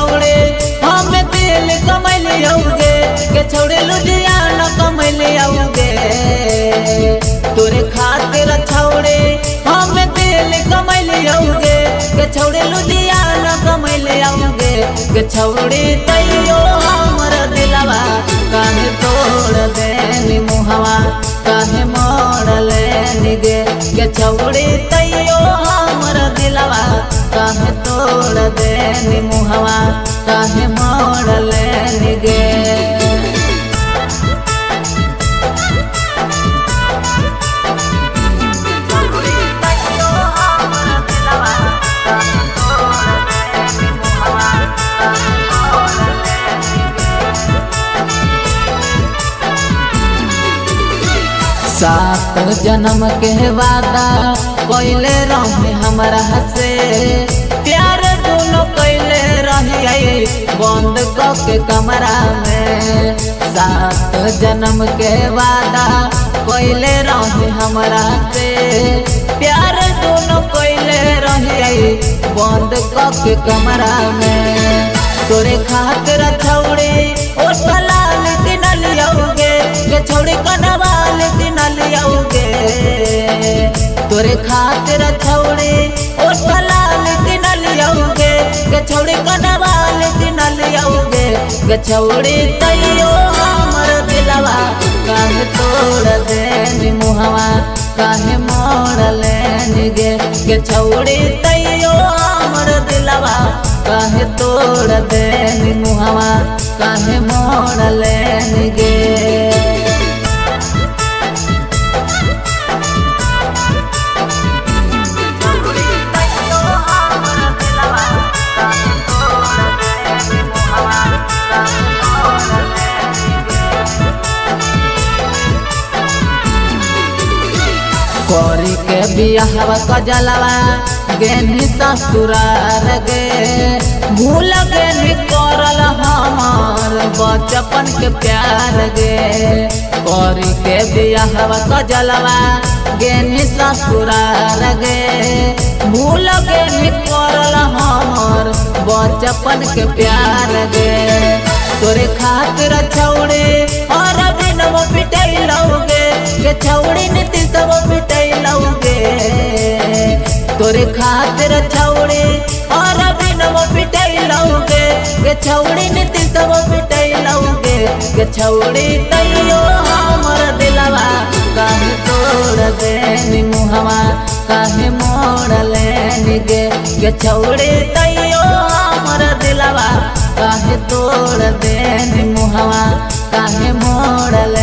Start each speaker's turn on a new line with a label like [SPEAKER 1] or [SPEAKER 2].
[SPEAKER 1] छौड़े हम कमैले के कमैले तोरे खातिर छौड़े हम दिल कमैले औगे के छौड़े लुधियाना कमैले के तैयो हमर दिलावा काहे तोड़ दे। काहे तोड़ देनी मुहवा काहे मोड़ लेनी गे। सात जन्म के वादा कोइले रहे हमारा से प्यार दोनों कैले रही बंद के कमरा में। सात जन्म के वादा कोइले रहे हमारा से प्यार दोनों कैले रही बंद के कमरा में। तोरे खातिर छौड़े ओ लाल दिन लियोगे के छौड़े तोरे खातिर छौड़े ओ लाल दिन लियोगे के छौड़े कनवाल दिन लियोगे के छौड़े तैयो हमर दिलवा, काहे तोड़ देनी मुहवा, काहे मोड़ लेनी गे। के छौड़े तैयो हमर दिलवा, काहे तोड़ देनी मुहवा, काहे मोड़ लेनी गे। करी के बियाहवा कजलवा गेनी ससुरार गे भूल गेनी करल हमार बचपन के प्यार गे करी के बियाहवा कजलवा गेनी ससुरार गे भूल गेनी करल हमार बचपन के प्यार गे तोरे खातिर छौड़े और बिनव पिटैलौगे के छौड़ी नीति सब पिटैलौगे तोरे खातिर छौड़े, और बिनव पिटैलौगे के छौड़ी नीति सब पिटैलौगे के छौड़ी तैयो हमर दिलवा, काहे तोड़ देनी मुहवा काहे मोड़ लेनी गे। के छौड़ी तैयो हमर दिलवा, काहे तोड़ देनी मुहवा काहे मोड़ ले